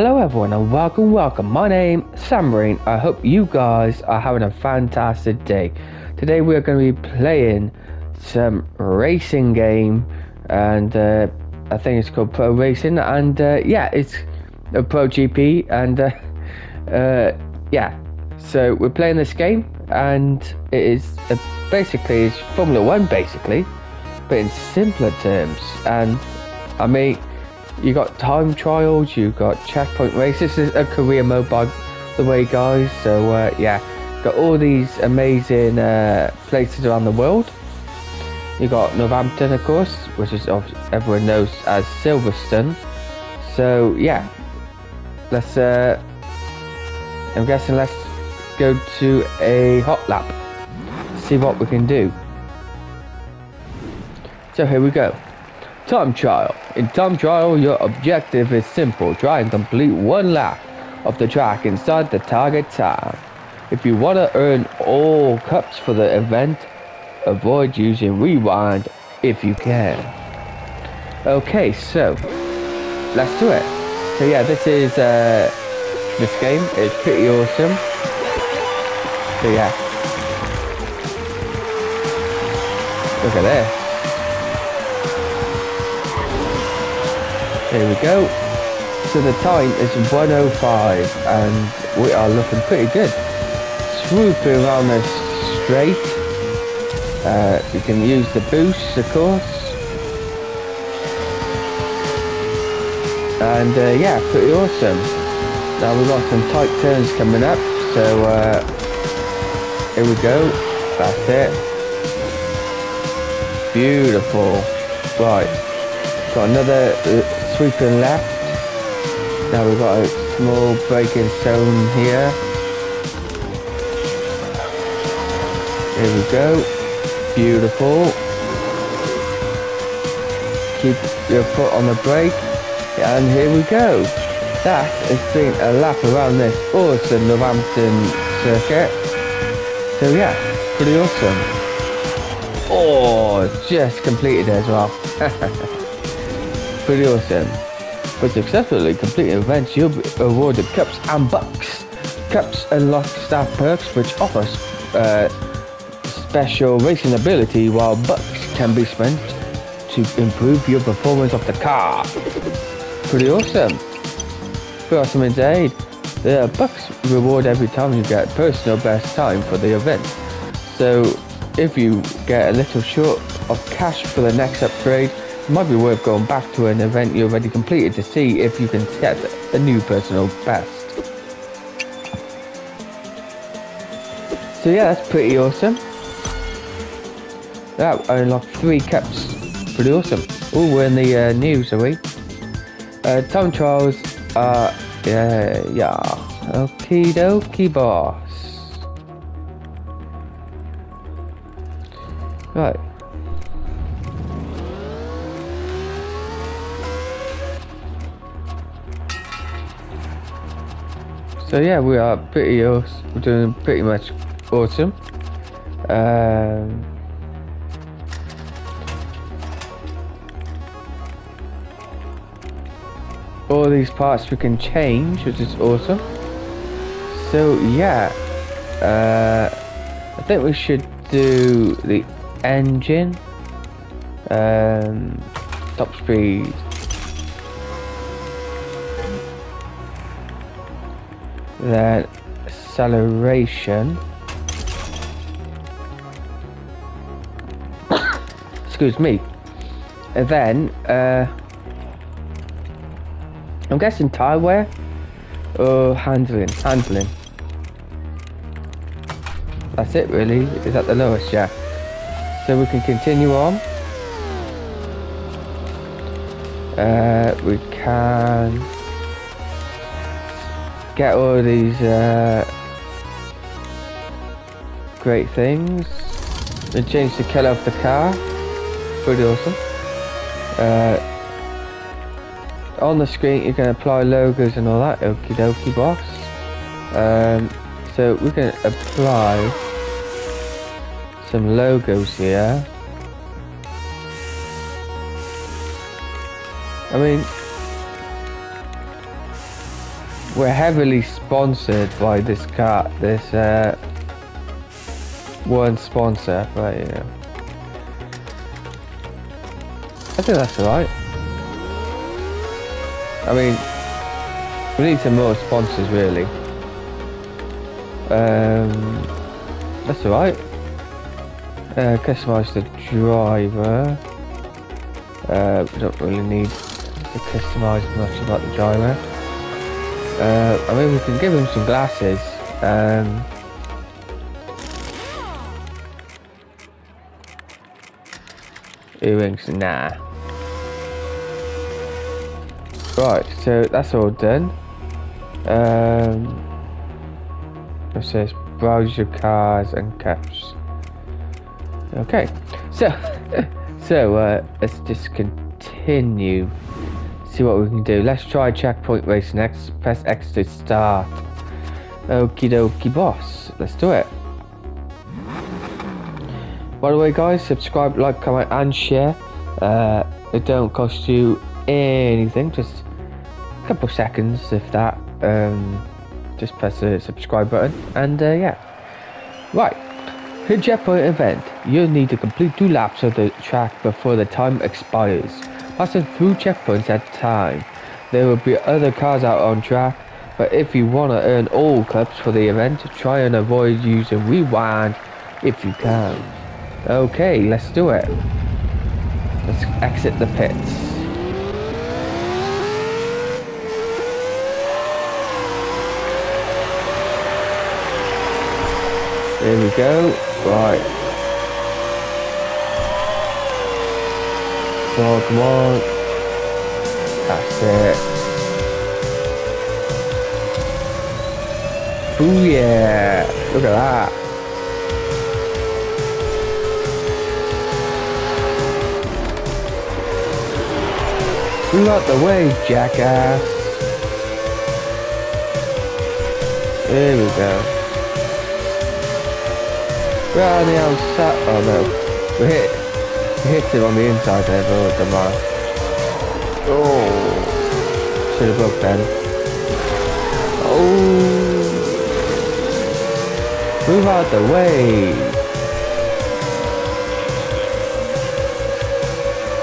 Hello everyone and welcome, welcome. My name is Sam Marine. I hope you guys are having a fantastic day. Today we are going to be playing some racing game and uh, I think it's called Pro Racing and uh, yeah, it's a Pro GP and uh, uh, yeah. So we're playing this game and it is basically it's Formula One basically, but in simpler terms. And I mean you got time trials, you got checkpoint races. This is a career mode, by the way, guys. So uh, yeah, got all these amazing uh, places around the world. You got Northampton, of course, which is of everyone knows as Silverstone. So yeah, let's. Uh, I'm guessing let's go to a hot lap. See what we can do. So here we go. Time trial. In time trial, your objective is simple. Try and complete one lap of the track inside the target time. If you want to earn all cups for the event, avoid using rewind if you can. Okay, so let's do it. So yeah, this is uh, this game. It's pretty awesome. So yeah, look at this. Here we go. So the time is 105 and we are looking pretty good. Swooping around this straight. Uh, you can use the boost of course. And uh, yeah, pretty awesome. Now we've got some tight turns coming up. So uh, here we go. That's it. Beautiful. Right. Got another sweeping left. Now we've got a small braking zone here. Here we go. Beautiful. Keep your foot on the brake. And here we go. That has been a lap around this awesome Northampton circuit. So yeah, pretty awesome. Oh, just completed as well. pretty awesome. For successfully completing events, you'll be awarded cups and bucks. Cups unlock staff perks which offers uh, special racing ability while bucks can be spent to improve your performance of the car. Pretty awesome. Pretty awesome indeed. The bucks reward every time you get personal best time for the event. So if you get a little short of cash for the next upgrade, might be worth going back to an event you already completed to see if you can set a new personal best. So yeah, that's pretty awesome. That I unlocked three cups. Pretty awesome. Oh, we're in the uh, news, are we? Uh, time trials. Uh, yeah, yeah. Okie dokie, boss. Right. So yeah, we are pretty awesome. We're doing pretty much awesome. Um, all these parts we can change, which is awesome. So yeah, uh, I think we should do the engine, um, top speed, then acceleration excuse me. And then uh, I'm guessing tire wear or handling handling. That's it really. Is that the lowest? Yeah. So we can continue on. Uh, we can get all these uh, great things. And change the colour of the car. Pretty awesome. Uh, on the screen you can apply logos and all that okie dokie boss um, so we can apply some logos here. I mean we're heavily sponsored by this car, this uh, one sponsor, but know. I think that's alright. I mean, we need some more sponsors really. Um, that's alright. Uh, customize the driver. Uh, we don't really need to customize much about the driver. Uh, I mean, we can give him some glasses. Um, earrings, nah. Right, so that's all done. Um, it says browse your cars and caps. Okay, so so uh, let's just continue. See what we can do. Let's try checkpoint racing. next. press X to start. Okie dokie, boss. Let's do it. By the way, guys, subscribe, like, comment, and share. Uh, it don't cost you anything. Just a couple seconds, if that. Um, just press the subscribe button, and uh, yeah. Right. Hit checkpoint event. You'll need to complete two laps of the track before the time expires. Passing through checkpoints at a time. There will be other cars out on track, but if you want to earn all cups for the event, try and avoid using rewind if you can. Okay, let's do it. Let's exit the pits. There we go. Right. Come on. That's it. Ooh yeah. Look at that. Out the way, jackass. There we go. We're on the outside. Oh no. We're hit, hit him on the inside there, but the mark. Oh. Should have broke then. Oh. Move out the way.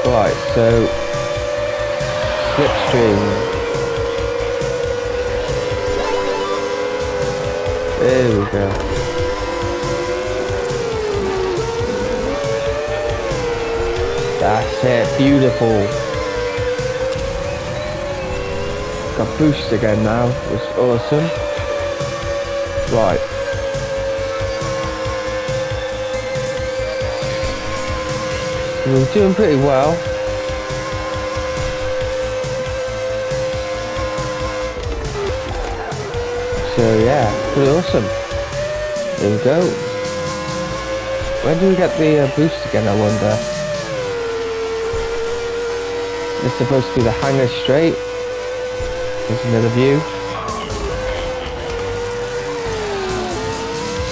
Right, so slipstream. There we go. That's it, beautiful. Got boost again now, it's awesome. Right. We're doing pretty well. So yeah, pretty awesome. There we go. When do we get the uh, boost again, I wonder? Supposed to be the hangar straight. There's another view.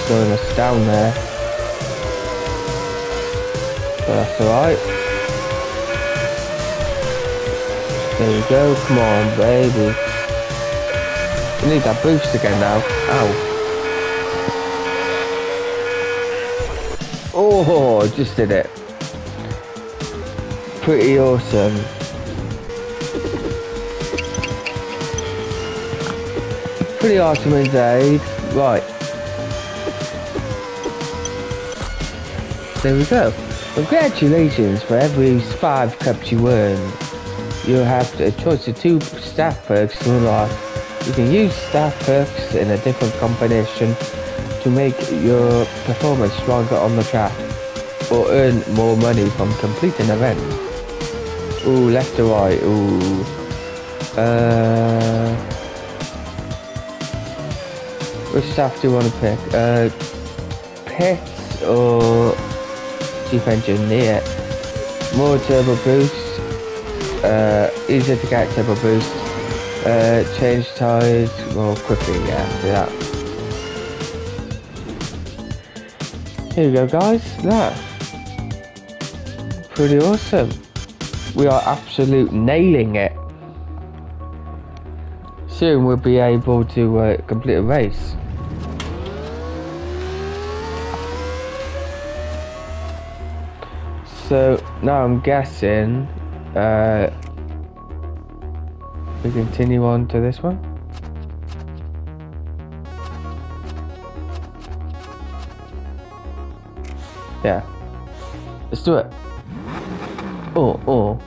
Slowing us down there. But that's alright. There we go, come on baby. We need that boost again now. Ow. Oh, just did it. Pretty awesome. Pretty awesome indeed. Right. There we go. Congratulations for every five cups you earn. You'll have a choice of two staff perks to unlock. You can use staff perks in a different combination to make your performance stronger on the track or earn more money from completing events. Ooh, left to right, ooh. Uh... Which staff do you want to pick? Uh, Pits or Chief Engineer? More turbo boost. Uh, easier to get turbo boost. Uh, change tires more quickly. Yeah, do that. Here we go, guys. That pretty awesome. We are absolute nailing it. soon we'll be able to uh, complete a race. So now I'm guessing uh, we continue on to this one. Yeah. Let's do it. Oh, oh.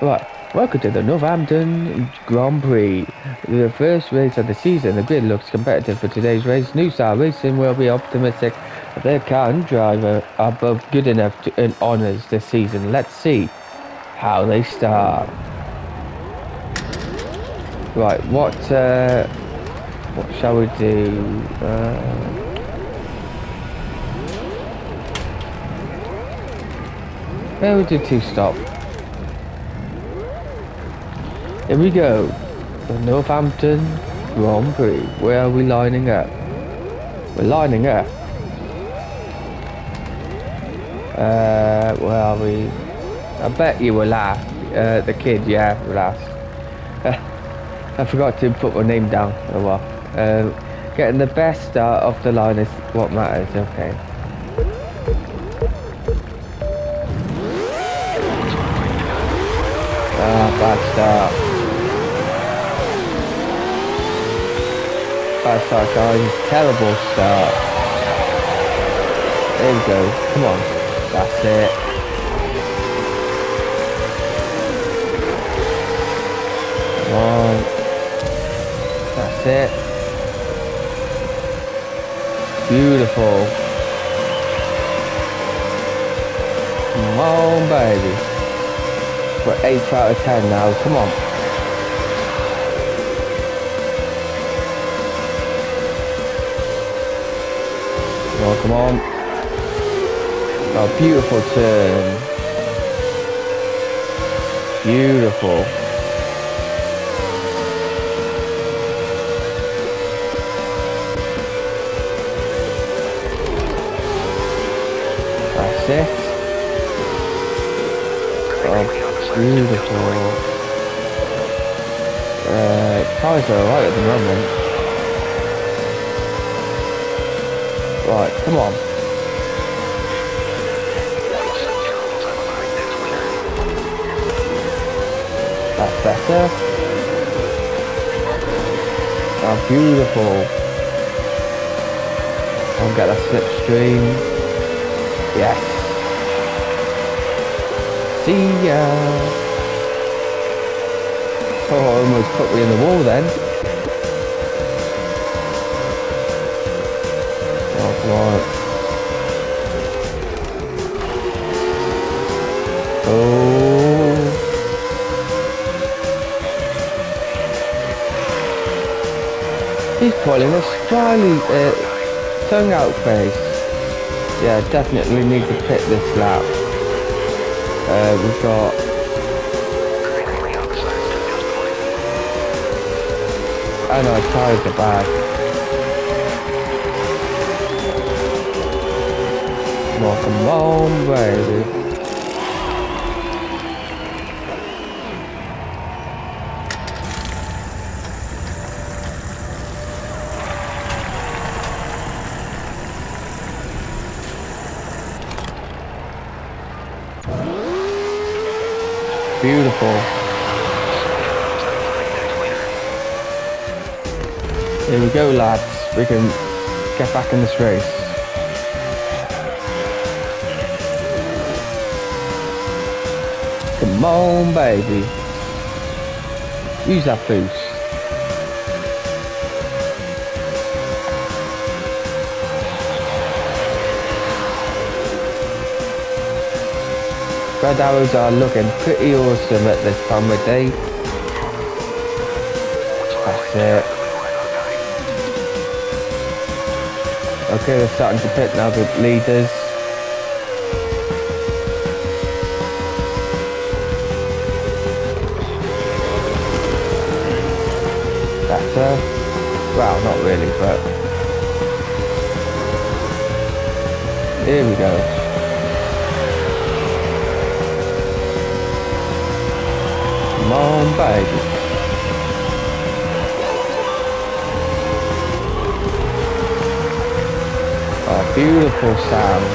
Right. Welcome to the Northampton Grand Prix. The first race of the season. The grid looks competitive for today's race. New Star Racing will be optimistic their car driver are both good enough to earn honours this season. Let's see how they start. Right, what uh, what shall we do? Uh, Where we do two stop. Here we go. The Northampton Grand Prix. Where are we lining up? We're lining up. Uh, where are we? I bet you were last. Uh, the kid, yeah, last. I forgot to put my name down. Oh well. Uh, getting the best start off the line is what matters. Okay. Ah, bad start. Bad start, guys. Terrible start. There we go. Come on. That's it. Come on. That's it. Beautiful. Come on, baby. We're 8 out of 10 now, come on. Oh, come on. Oh, beautiful turn. Beautiful. That's it. Oh, Beautiful. Uh, cars are alright at the moment. Right, come on. That's better. Oh, beautiful. I'll get a slipstream. Yes. See ya. Oh, I almost put me in the wall then. He's pulling a smiley, uh, tongue out face. Yeah, definitely need to pit this lap. Uh, we've got I know tires are bad. Welcome home, baby. Here we go, lads. We can get back in this race. Come on, baby. Use that boost. Red arrows are looking pretty awesome at this time of day. That's it. Okay, they're starting to pit now, the leaders. Better. Well, not really, but... Here we go. Come on, baby. A beautiful sound.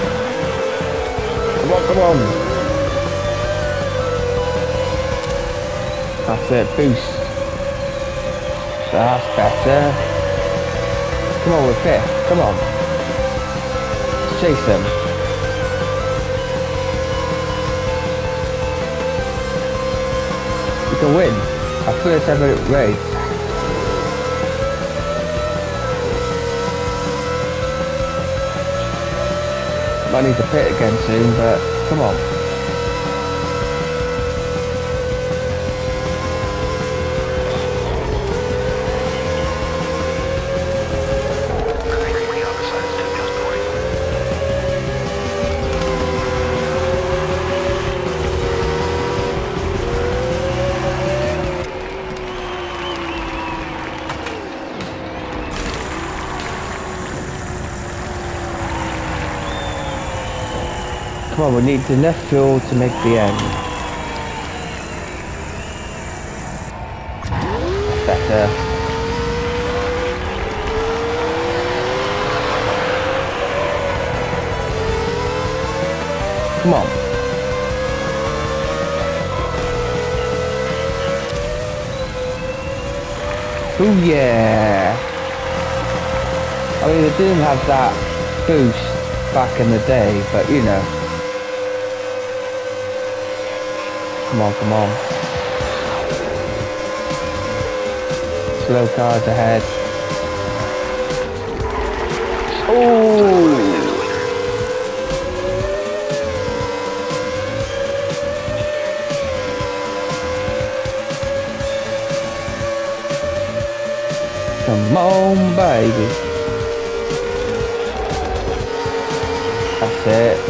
Come on, come on. That's it, boost. So that's better. Come on, with it. Come on. Chase them. Can win. Our first ever race. I need to pit again soon, but come on. Need enough fuel to make the end. Better. Come on. Oh yeah. I mean, it didn't have that boost back in the day, but you know. Come on, come on. Slow cars ahead. Oh! Come on, baby. That's it.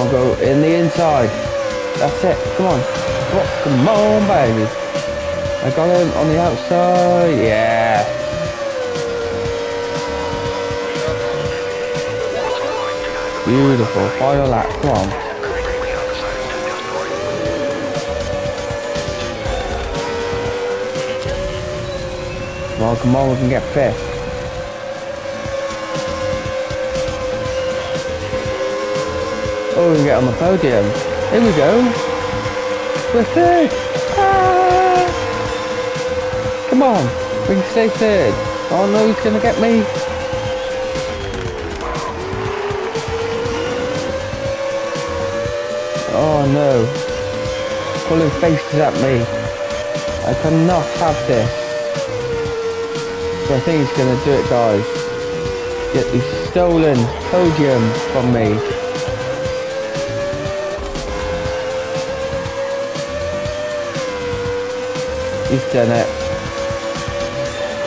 On, go in the inside. That's it. Come on. Come on, baby. I got him on the outside. Yeah. Beautiful. Final lap. Come on. Come on, come on, we can get fifth. Oh, we can get on the podium. Here we go. We're third. Ah! Come on, we can stay third. Oh no, he's gonna get me. Oh no. Pulling faces at me. I cannot have this. But I think he's gonna do it guys. Get he's stolen podium from me. He's done it.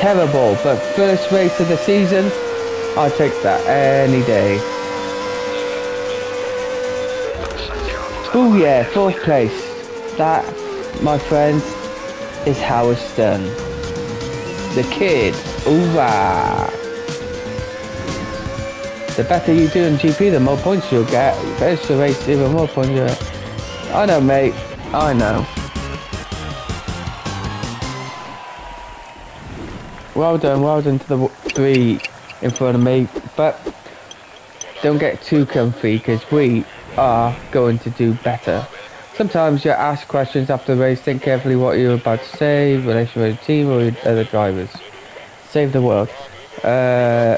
Terrible, but first race of the season, I'll take that any day. Oh yeah, fourth place. That, my friends, is how it's done. The kid, ooh ah. The better you do in GP, the more points you'll get. First race, even more points you'll get. I know, mate. I know. Well done, well done to the three in front of me, but don't get too comfy because we are going to do better. Sometimes you're asked questions after the race, think carefully what you're about to say, relation with the team or with other drivers. Save the world. Uh,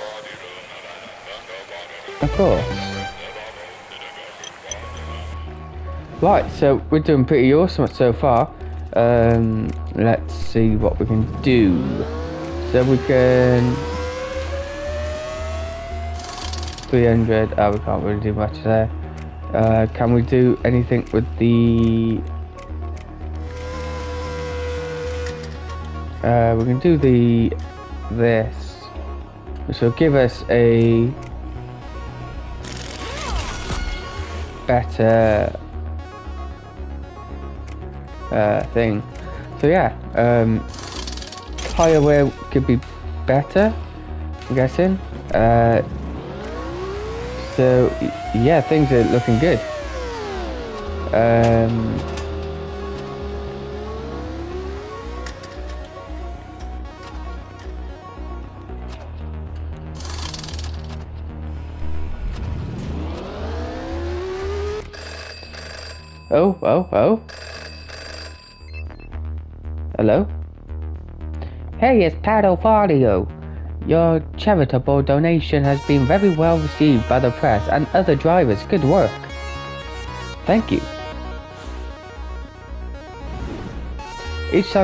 of course. Right, so we're doing pretty awesome so far. Um, let's see what we can do. So we can 300. Oh, we can't really do much there. Uh, can we do anything with the? Uh, we can do the this, which will give us a better uh, thing. So yeah. Um, higher could be better, I'm guessing. Uh, so, yeah, things are looking good. Um, Oh, oh, oh. Hello? Hey, it's. Your charitable donation has been very well received by the press and other drivers. Good work. Thank you. Each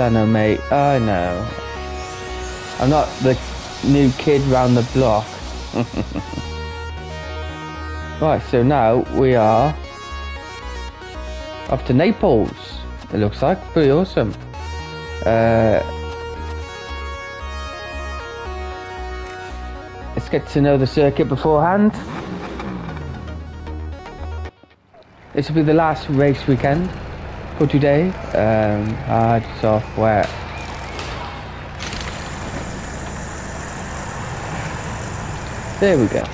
I know, mate. I know. I'm not the new kid round the block. right, so now we are off to Naples. It looks like pretty awesome. Uh, let's get to know the circuit beforehand. This will be the last race weekend for today. Um, hard software. There we go.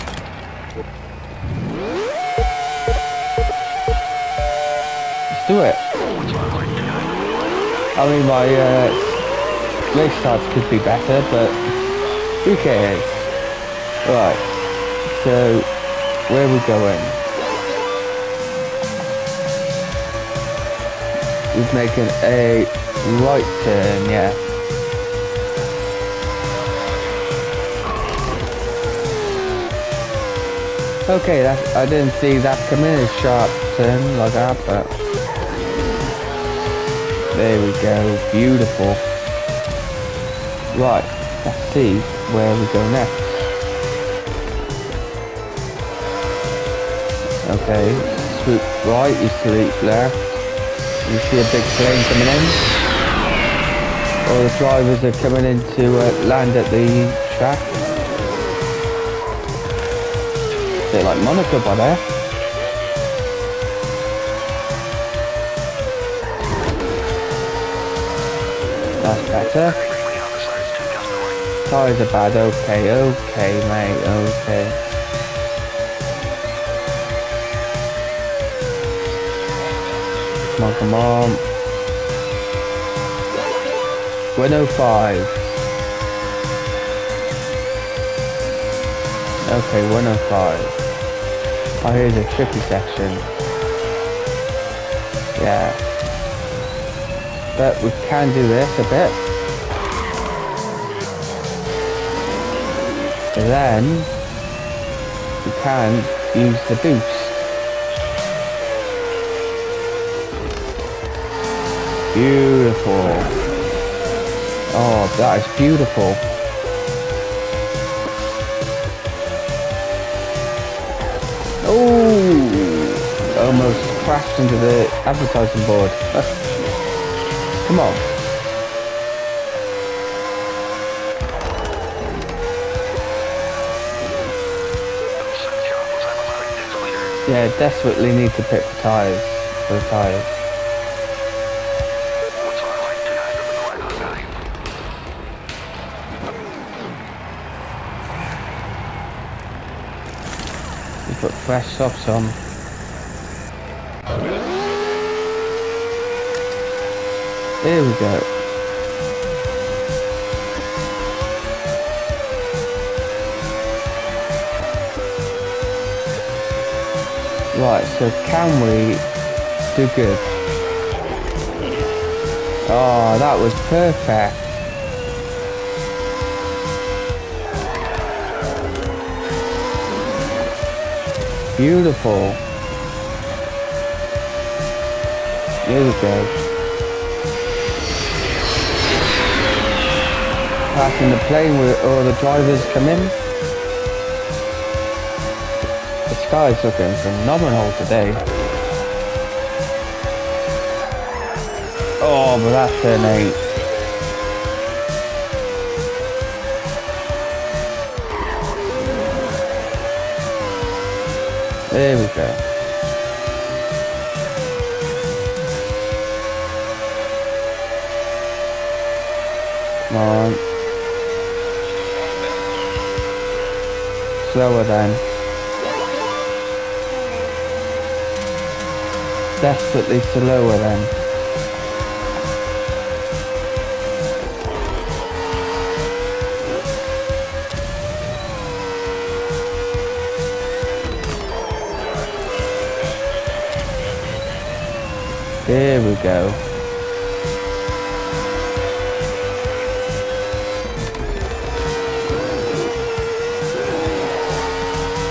Let's do it. I mean, my uh, race starts could be better, but who cares? Right. So, where are we going? We're making a right turn, yeah. Okay, that I didn't see that coming sharp turn like that, but there we go, beautiful. Right, let's see where we go next. Okay, swoop right, you sleep left. You see a big plane coming in. All the drivers are coming in to uh, land at the track. bit like Monaco by there. That's better. Tires are bad, okay, okay mate, okay. Come on, come on. 105. Okay, 105. Oh, here's a tricky section. Yeah. But we can do this a bit. Then we can use the boost. Beautiful. Oh, that is beautiful. Oh! Almost crashed into the advertising board. Come on. Yeah, desperately need to pick the tyres for the tyres. You put fresh socks on. There we go. Right, so can we do good? Oh, that was perfect. Beautiful. There we go. Passing the plane where all the drivers come in. The sky's looking phenomenal today. Oh, but that's an 8. There we go. Slower then. Desperately slower then. There we go.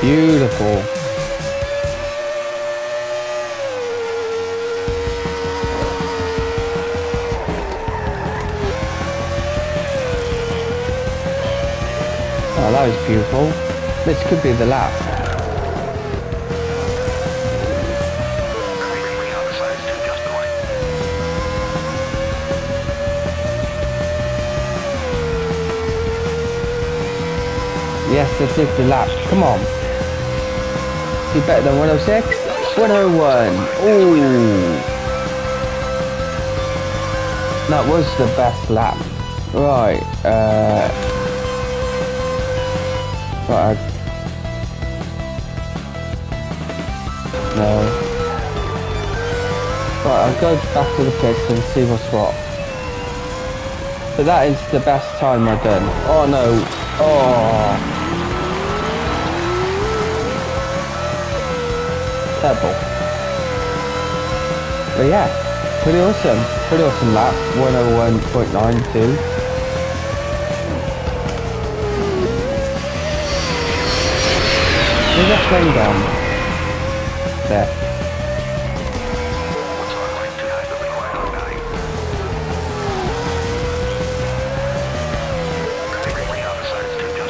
Beautiful. Oh, that was beautiful. This could be the lap. Yes, this is the lap. Come on. Be better than 106? 101. Ooh. That was the best lap. Right. Uh. Right. No. Right, I'll go back to the pits and see what's what. But that is the best time I've done. Oh no. Oh. Terrible. But yeah, pretty awesome. Pretty awesome lap. 101.92. Where's that plane oh down? There.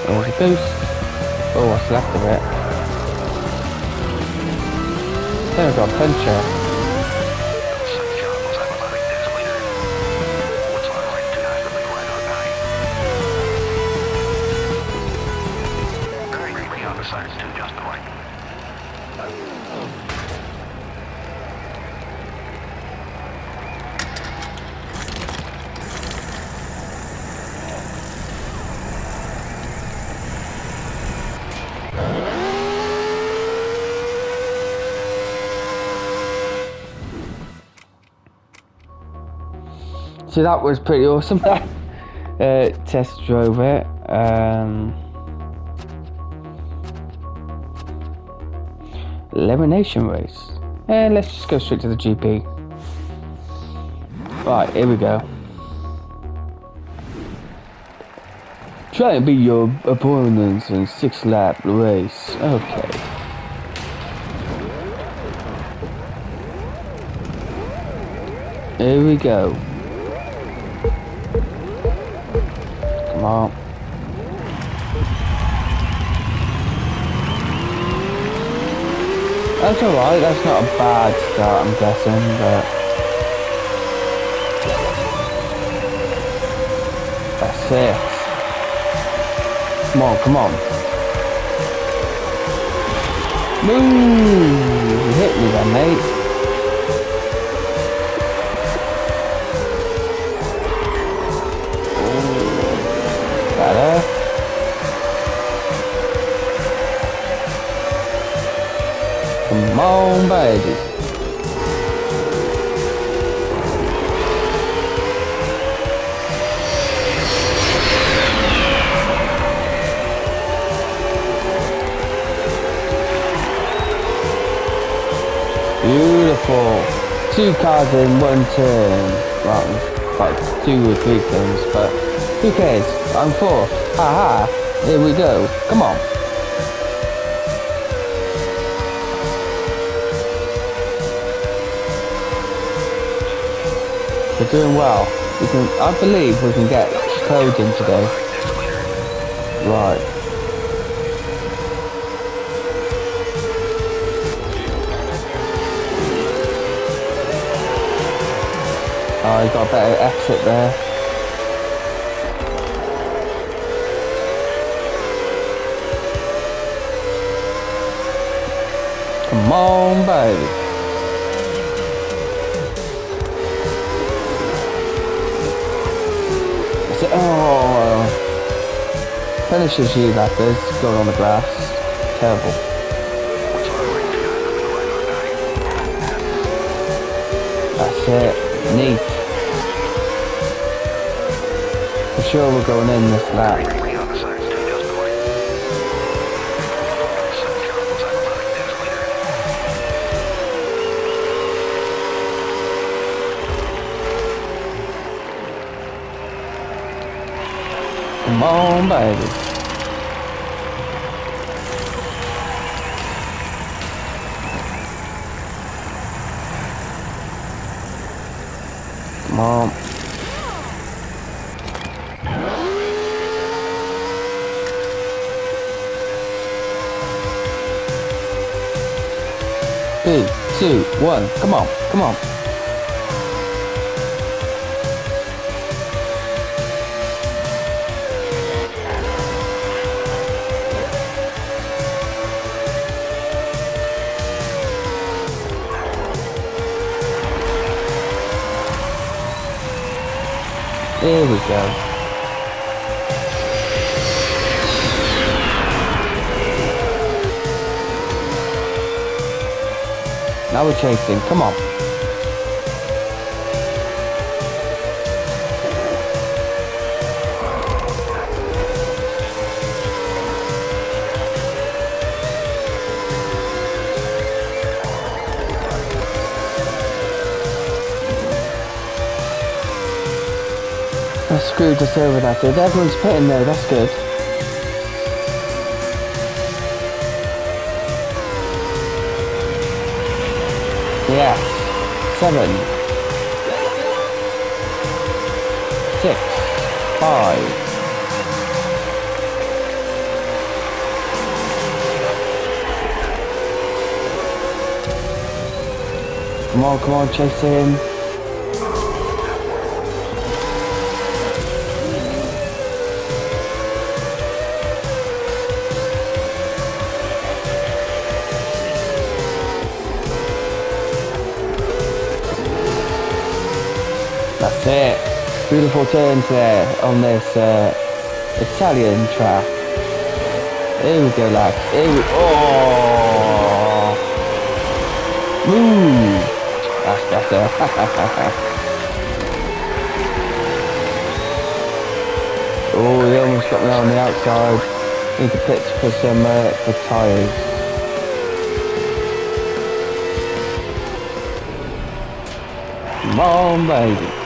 Oh, There's a ghost. Oh, what's left of it? Then I've got a So that was pretty awesome. uh, test drove it. Um, elimination race. And let's just go straight to the GP. Right, here we go. Try and beat your opponents in six lap race. Okay. Here we go. That's alright, that's not a bad start, I'm guessing, but... That's it. Come on, come on. Move! You hit me then, mate. Come on, baby. Beautiful. Two cars in one turn. Well, like two or three turns, but who cares? I'm fourth. Haha. Here we go. Come on. We're doing well. We can. I believe we can get podium today. Right. Oh, you got a better exit there. Come on, baby. Finishes you that is going on the grass. Terrible. That's it. Neat. For sure we're going in this lap. On, baby. Come on. Three, two, one. Come on, come on. There we go. Now we're chasing. Come on. Screwed us over that dude. Everyone's pitting though, that's good. Yeah. Seven. Six. Five. Come on, come on, chase him. Beautiful turns there on this uh, Italian track. Here we go, lads. Here we. Oh. Move. That's better. oh, he almost got me on the outside. Need to pitch for some uh, for tyres. Come on, baby.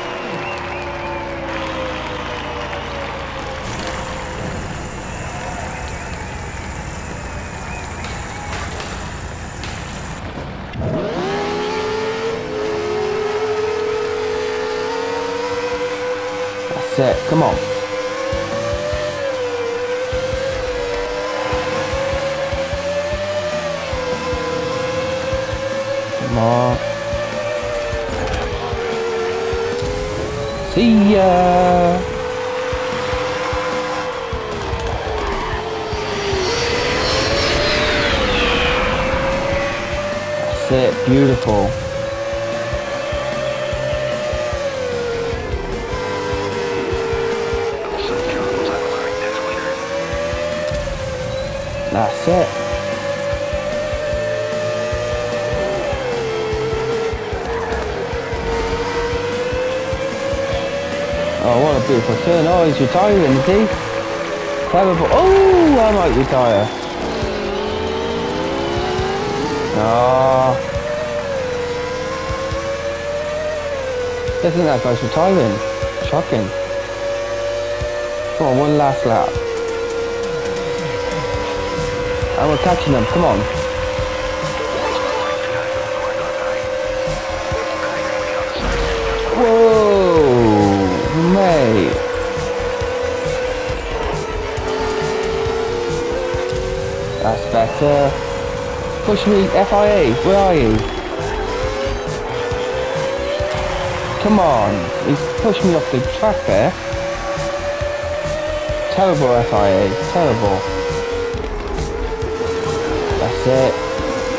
That's it. Come on. Come on. See ya. That's it. Beautiful. That's it. Oh, what a beautiful turn. Oh, he's retiring, is he? Clever, Terrible. Oh, I might retire. Oh. I think that guy's retiring. Shocking. Come on, one last lap. We're catching them. Come on. Whoa, mate. That's better. Push me, FIA. Where are you? Come on. He's pushed me off the track there. Terrible FIA. Terrible. It.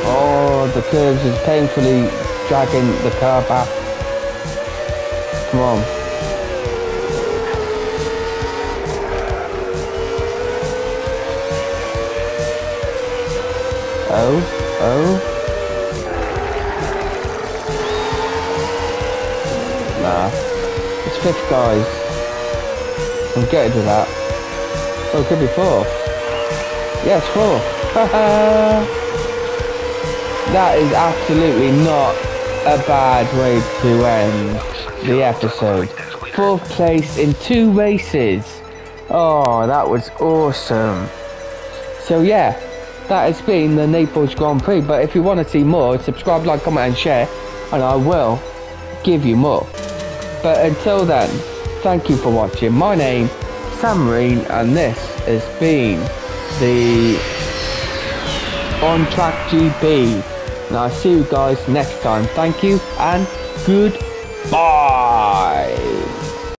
Oh, the curves is painfully dragging the car back. Come on. Oh, oh. Nah. It's fifth, guys. I'm getting to that. Oh, it could be fourth. Yes, fourth. that is absolutely not a bad way to end the episode. Fourth place in two races. Oh, that was awesome. So yeah, that has been the Naples Grand Prix. But if you want to see more, subscribe, like, comment and share. And I will give you more. But until then, thank you for watching. My name, Sam Marine, and this has been the On Track GP. And I'll see you guys next time. Thank you and goodbye.